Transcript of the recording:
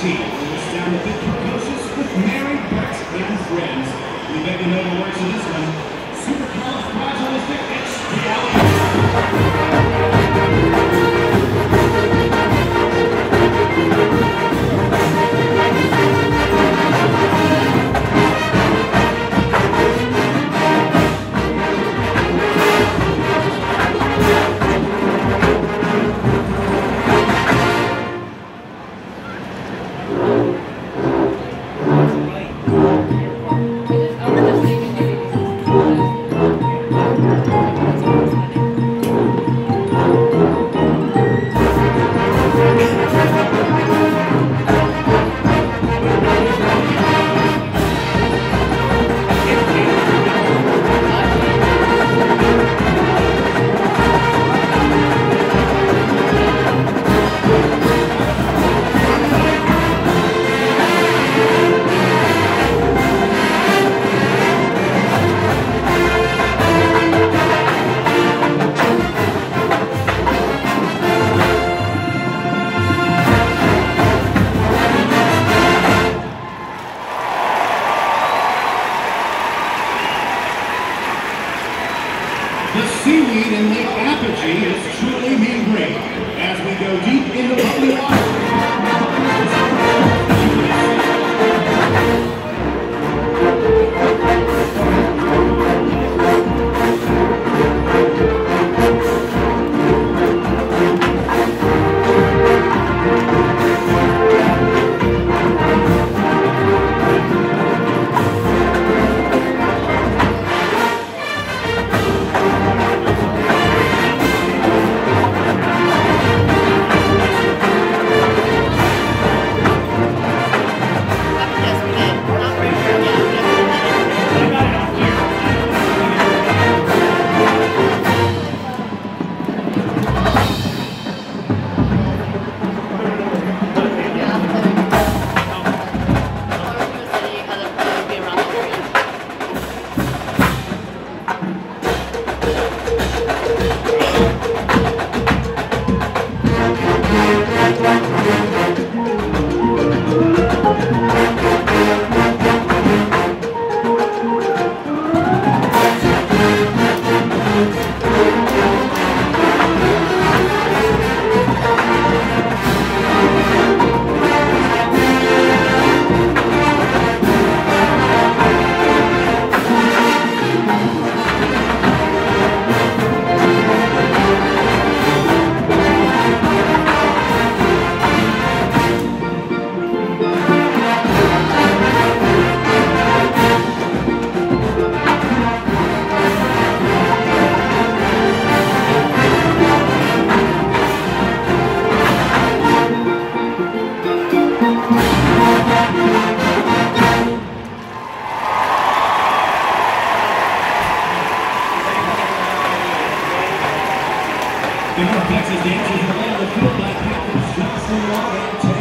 team. It's down a bit precocious with Mary, Bex, and friends. We bet you know the words of this one. Supercalifragilisticexpialidocious. The seaweed The North Texas Rangers will end the field by Packers. Johnson, Walker,